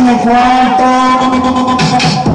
en el cuarto.